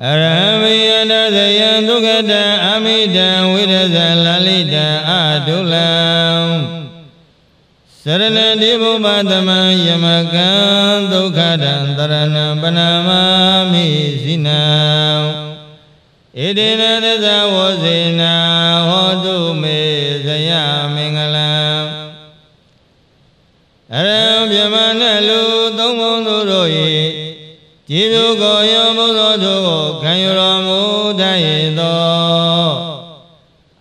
أرامي أنذي دقد أميدا ورد لليدا أدلام சரணடிபு பதமயமகம் துக்கடந்தரண பனமாமி சினாம் இடினதவோசினா ஹோதுமே ஜயா மங்களாம் அரம்பியமனலு தொங்குந்துரோயே ஜீவுகோ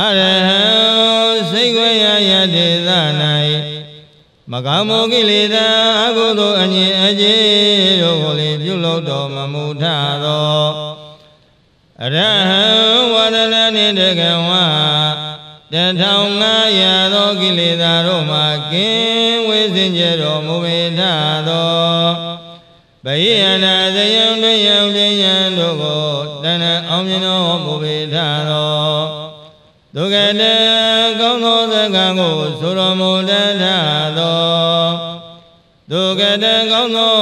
အရဟံစိတ်ခွေရယတေသ၌မကမောကိလေသာအကုသိုလ်အငြင်းအကျေးတို့ကိုလည်းပြုလုပ်တော်မမူထသောအရဟံဝါဒနာနှင့်တကဝတထောင်ငါရသောကိလေသာတို့မှကင်းဝေစင်ကြတော်မူပေထသောဗိယနာဇယံတွင်ယံပြင်းယံတို့ကိုတဏ္ဍအောင်မြင်တော်မူပေထသော ဒုက္ခတကောင်းသောသက္ကံကိုဆိုတော်မူတတ်သောဒုက္ခတကောင်းသော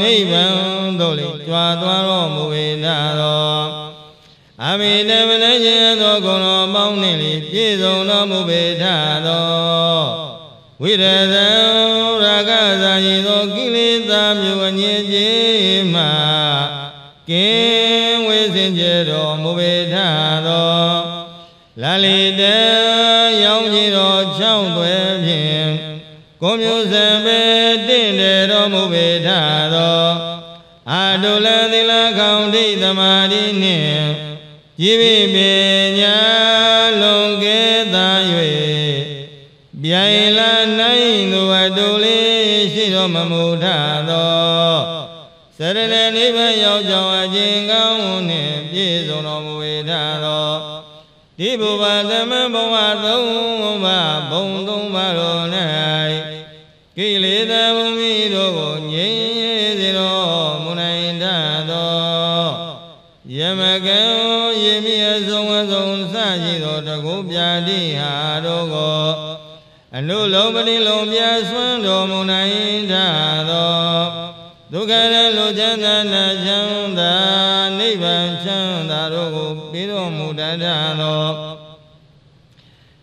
နိဗ္ဗာန်သို့လေကြွားသွားတော်မူပေထသောအမိတမနခြင်းသောဂုဏ်တော်ပေါင်းနှင့်လေပြည့်စုံတော်မူပေထသောဝိရဇံရာဂဇာယီသောကိလေသာမျိုးအငြင်းခြင်းမှကင်းဝေစင်ကြတော်မူပေထသော လာလီတရောင်းကြည်တော်ချောင်းသွဲဖြင့်ကိုမျိုးစံပဲတင့်တယ်တော်မူပေထသောအာတုလသီလခေါင်ဒိသမာဓိနှင့်ကြည်ပိပညာလွန်ကဲသာ၍ပြိုင်လာနိုင်သူအတူလေးရှိတော်မမူထသောစရဏနိဗ္ဗာန်ရောက်ကြောင်းအခြင်းကောင်းနှင့်ပြည့်စုံတော်မူဝေထသော ဒီဘုရားသမဘဝသုံးပါးဘုံသုံးပါးတော်၌ကိလေသာဘုံမိတို့ကိုငြိမ်းစေတော်မူနိုင်တတ်သောယမကံယေမိအစုံအစုံစရှိသောတကုပြာတိဟာတို့ကိုအနုလုံးပတိလုံးပြဆွမ်းတော်မူနိုင်တတ်သော ဒုက္ခရလူချမ်းသာနာချမ်းသာနိဗ္ဗာန်ချမ်းသာတို့ကိုပြီးတော်မူတတ်သော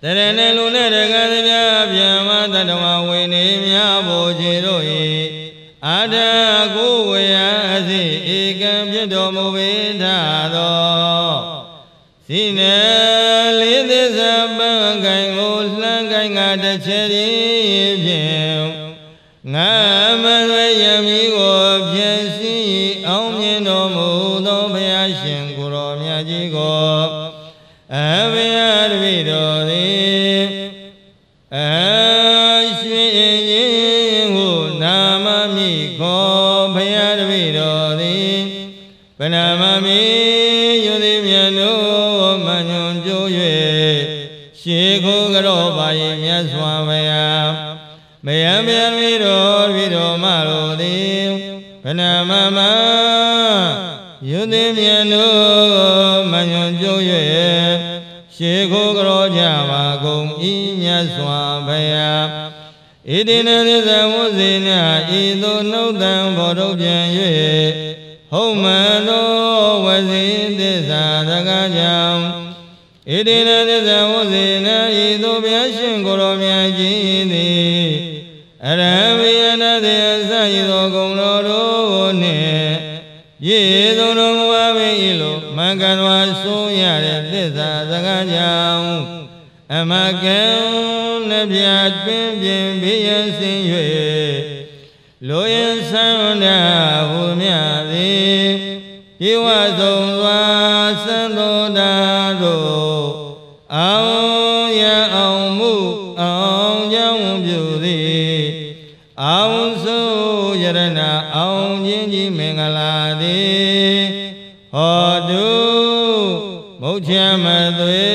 တရဏလူနဲ့တက္ကသမြဗျမ္မာတတဝဝေနေမြဘောခြေတို့၏အာဒကိုဝေယအစိဧကံဖြစ်တော်မူပေထသောစိနေလေးသစ္စာပန်းကိုင်ကိုလှမ်းကိုင်ကတစ်ချက်ဖြင့် ငါမရွေယမီကိုဖြည့်စည်အောင်မြင်တော်မူသောဘုရားရှင်ကိုရောမြတ်ကြီးကိုအဘယတပိတော်သည်အရွှေရင်ဟုနာမမိခေါ်ဘုရားတပိတော်သည်ဗနာမမိယုသည်မြတ်တို့မညွန်ကြိုး၍ရှေခိုးကြောပါရင်မြတ်စွာဘုရား မယံမြတ်မိတော်ပြီးတော်မတော်သည်ဗနာမမယုသည်မြတ်တို့မညွန်ကြိုး၍ရှေခိုးကြောကြပါကုန်ဤမြတ်စွာဘုရားဣတိနသဇဝုဇေနဤသို့နှုတ်တံဘောထုတ်ပြန်၍ဟုတ်မှန်သောဝစီသစ္စာသကကြောင့်ဣတိနသဇဝုဇေနဤသို့ဘုရားရှင်ကိုရောမြတ်ကြီးသည်အ ရဟံဝိယနာသေအစရသောဂုဏ်တော်တို့နှင့်ပြည့်စုံတော်မူပါ၏လို့မင်္ဂလာဆိုရတဲ့သစ္စာစကားကြောင့်အမကံနှပြတွင်ပြင်ဘေးရန်စင်၍လိုရင်ဆန္ဒဟူမြသည်ပြေဝဆုံးစွာသံသောတာတို့အောင်ရ မုတ်ချမသွေ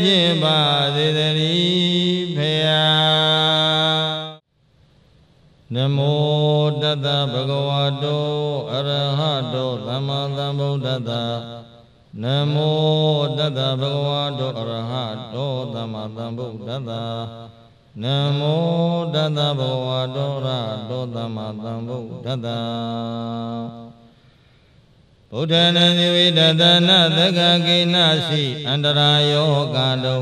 ဖြင့်ပါစေတည်းဖေယနမောတတဗုဒ္ဓဝါတောအရဟတောသမ္မာသမ္ဗုဒ္ဓတ္တနမောတတဗုဒ္ဓဝါတောအရဟတောသမ္မာသမ္ဗုဒ္ဓတ္တနမောတတဗုဒ္ဓဝါတောရတောသမ္မာသမ္ဗုဒ္ဓတ္တ ဗုဒ္ဓနာဇိဝိတသနာသက္ကကိနာစီအန္တရာယောကာတုံ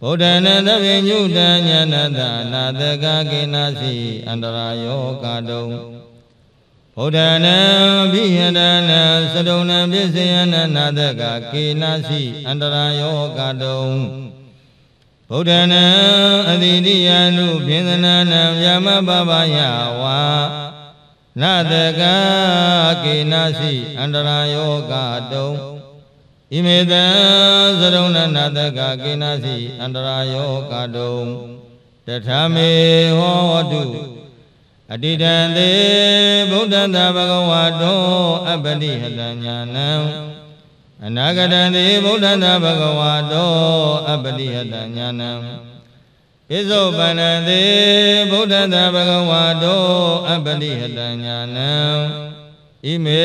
ဗုဒ္ဓနာသဗ္ဗညုတညာနတနာသက္ကကိနာစီအန္တရာယောကာတုံဗုဒ္ဓနာဘိဟရဏသတုံနပစ္စယနာနာသက္ကကိနာစီအန္တရာယောကာတုံဗုဒ္ဓနာအတိတိယနုဖြင်းသနာနံယမပပယဝါ နတကကေနစီအန္တရာယောဂတုံဣမေတံသရုံနနတကကေနစီအန္တရာယောဂတုံတထမေဟောတုအတိတံသေဗုဒ္ဓံသာဘဂဝါတောအပ္ပတိဟတညာနံအနာဂတံသေဗုဒ္ဓံသာဘဂဝါတောအပ္ပတိဟတညာနံ ပိစုပန္နတိဗုဒ္ဓတဘဂဝါတောအပ္ပတိဟတညာနံဣမေ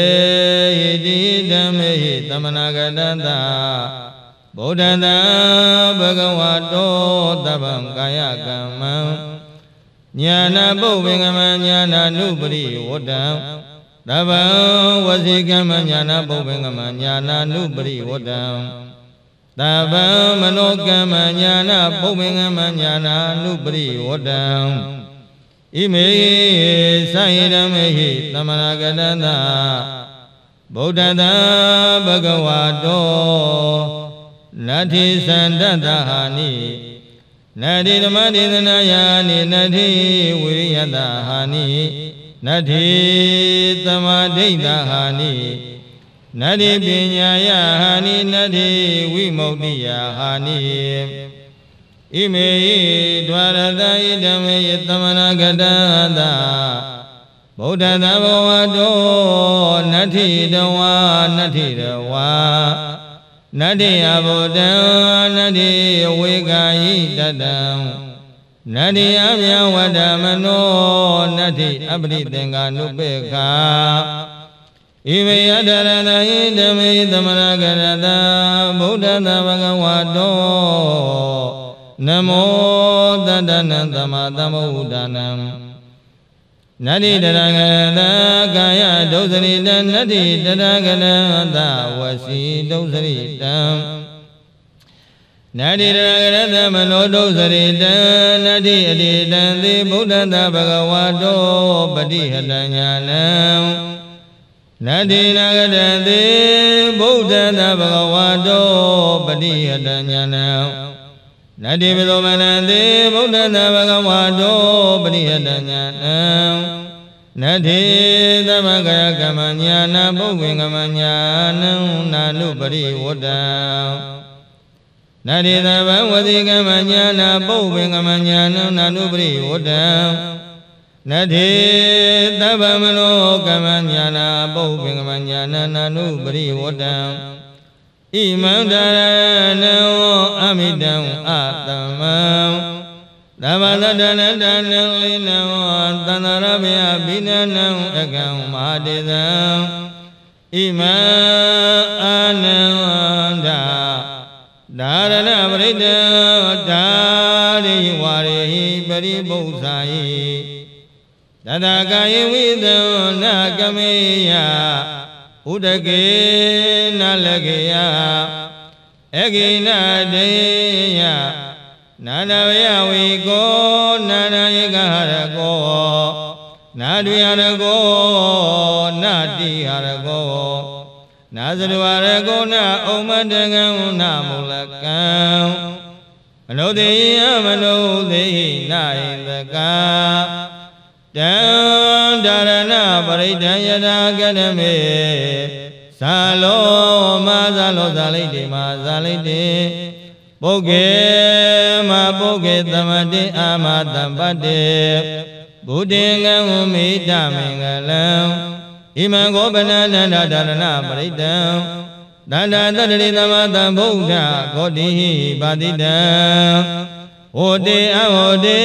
ယတိဓမ္မေဟိသမနာဂတန္တဗုဒ္ဓတဘဂဝါတောတဗ္ဗံကာယကမ္မံညာနာပုဗ္ဗင်္ဂမညာနာနုပရိဝတ္တံတဗ္ဗံဝစီကမ္မညာနာပုဗ္ဗင်္ဂမညာနာနုပရိဝတ္တံ တဗံမနောကမ္မညာနာပုဗ္ဗင်္ဂမညာနာနုပရိဝတ္တံဣမေသဟိရမေဟိသမဏဂတန္တဗုဒ္ဓတံဘဂဝါတောနတ္ထိသန္တတဟာနိနတ္ထိဓမ္မဒေသနာယာနိနတ္ထိဝိရိယတဟာနိနတ္ထိသမာဓိတဟာနိ နတ္တိပညာယဟာနိနတ္တိဝိမု ക്തി ယဟာနိဣမေဒွါရတဣဓမ္မေသမဏဂတသဗုဒ္ဓသဘဝတောနတ္ထိတဝါနတ္ထိတဝါနတ္တိအဘုဒ္ဓံနတ္တိဝေကာယိတတံနတ္တိအမြဝတ္တမနောနတ္တိအပရိသင်္ကာနုပေက္ခ ဣမေယတရဏဟိဓမ္မေသမရကရတဗုဒ္ဓသဘဂဝါတောနမောတတ္တနံသမသမုဒ္ဒနံနတ္တိတရဂတကာယဒုစရိတနတ္တိတရဂလသဝစီဒုစရိတံနတ္တိတရဂရသမနောဒုစရိတံနတ္တိအတိတံသေဗုဒ္ဓသဘဂဝါတောပတိဟတညာနံ နတ္တိနာဂတသေဗုဒ္ဓသဘဂဝါတောပတိဟတညာနံနတ္တိပသောမနံသေဗုဒ္ဓသဘဂဝါတောပရိဟတညာနံနတ္တိသမဂယကမ္မညာနာပုဗ္ဗင်္ဂမညာနံနာနုပရိဝတ္တံနတ္တိသဗ္ဗဝတိကမ္မညာနာပုဗ္ဗင်္ဂမညာနံနာနုပရိဝတ္တံ နတ္တိသဗ္ဗမနောကမ္မညာနာပုဗ္ဗင်္ဂမညာနံနာနုပရိဝတ္တံဣမန္တရဏံအမိတံအတမံသဗ္ဗတတနတနံလိနံသန္တရဗျာဘိနနံအကံမဟာတေသံဣမံအာနန္ဒာဒါရဏပရိတံဒါရိဝါရိပရိပု္ပ္ပာယိ တတကာယဝိသံနာကမေယဥဒကေနလကေယအဂိနတေယနာနဝယဝေကောနာနာယကဟရကောနာတွင်ဟရကောနာတိဟရကောနာဇရဝရကောနာဩမတကံနာမူလကံမနုတေယမနုတေနာဣန္တကာ တံဒါရဏပရိဒံယတာကရမေဇာလောမဇာလောဇာလိတေမဇာလိတေပုဂ္ဂေမပုဂ္ဂေသမတိအာမတံပတ္တေဘုဒ္ဓေကံဝမိတမင်္ဂလံဣမံကောပနန္ဒဒါရဏပရိဒံတန္တာတတရိသမတံဗုဒ္ဓဂောတိပါတိတံ ဟောတေအဟောတေ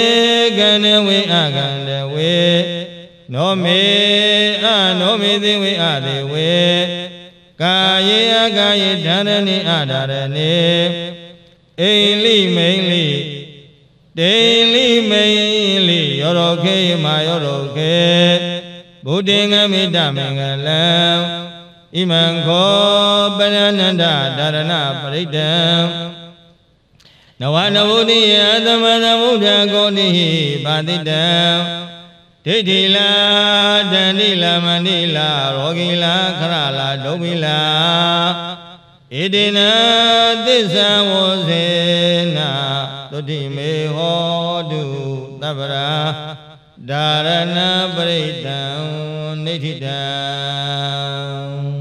ကံနဝေအကံတဝေနောမေအနောမေသိဝေအသေဝေကာယေအကာယေဓာရဏိအဒါရဏိအိလိမိန်လိတေလိမိန်လိယောရောခေမာယောရောခေဘုဒ္ဓင်္ဂမိတမင်္ဂလံဣမံခောပရဏန္ဒဒါရဏပရိဒံ နဝနဝုတိယသမသမုဒ္ဓဂောတိဟိပါတိတံဒိဋ္ဌိလာတဏိလာမဏိလာရောဂီလာခရလာဒုဗ္ဗိလာဣတိနသစ္ဆံဝစေနာသုတိမေဟောတုသဗ္ဗရာဒါရဏပရိတံနိဋ္ဌိတံ